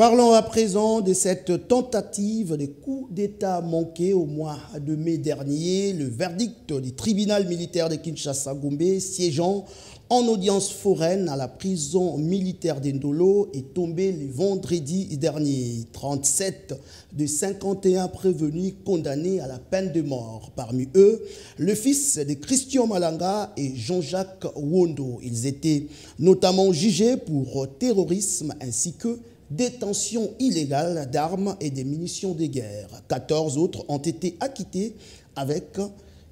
Parlons à présent de cette tentative de coup d'État manqué au mois de mai dernier. Le verdict du tribunal militaire de Kinshasa-Gombe, siégeant en audience foraine à la prison militaire d'Endolo, est tombé le vendredi dernier. 37 de 51 prévenus condamnés à la peine de mort. Parmi eux, le fils de Christian Malanga et Jean-Jacques Wondo. Ils étaient notamment jugés pour terrorisme ainsi que détention illégale d'armes et des munitions de guerre. 14 autres ont été acquittés avec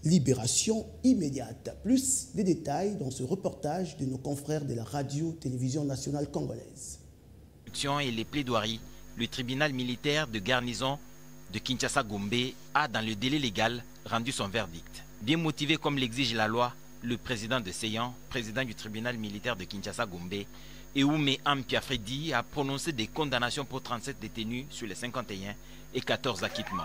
libération immédiate. Plus de détails dans ce reportage de nos confrères de la radio-télévision nationale congolaise. Et les plaidoiries, le tribunal militaire de garnison de Kinshasa-Gombe a, dans le délai légal, rendu son verdict. Bien motivé comme l'exige la loi, le président de Seyan, président du tribunal militaire de Kinshasa-Gombe, Eoume Ampiafredi a prononcé des condamnations pour 37 détenus sur les 51 et 14 acquittements.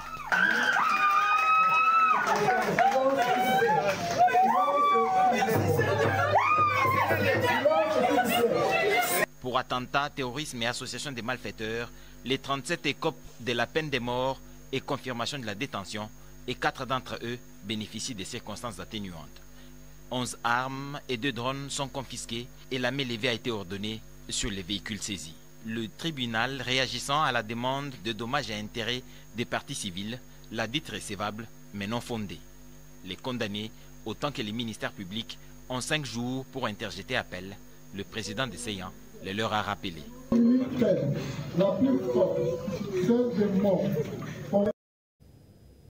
Pour attentat, terrorisme et association des malfaiteurs, les 37 écopent de la peine de mort et confirmation de la détention et 4 d'entre eux bénéficient des circonstances atténuantes. 11 armes et 2 drones sont confisqués et la main levée a été ordonnée sur les véhicules saisis. Le tribunal, réagissant à la demande de dommages et intérêts des parties civiles, l'a dite recevable mais non fondée. Les condamnés, autant que les ministères publics, ont cinq jours pour interjeter appel. Le président de Seyhan les leur a rappelé.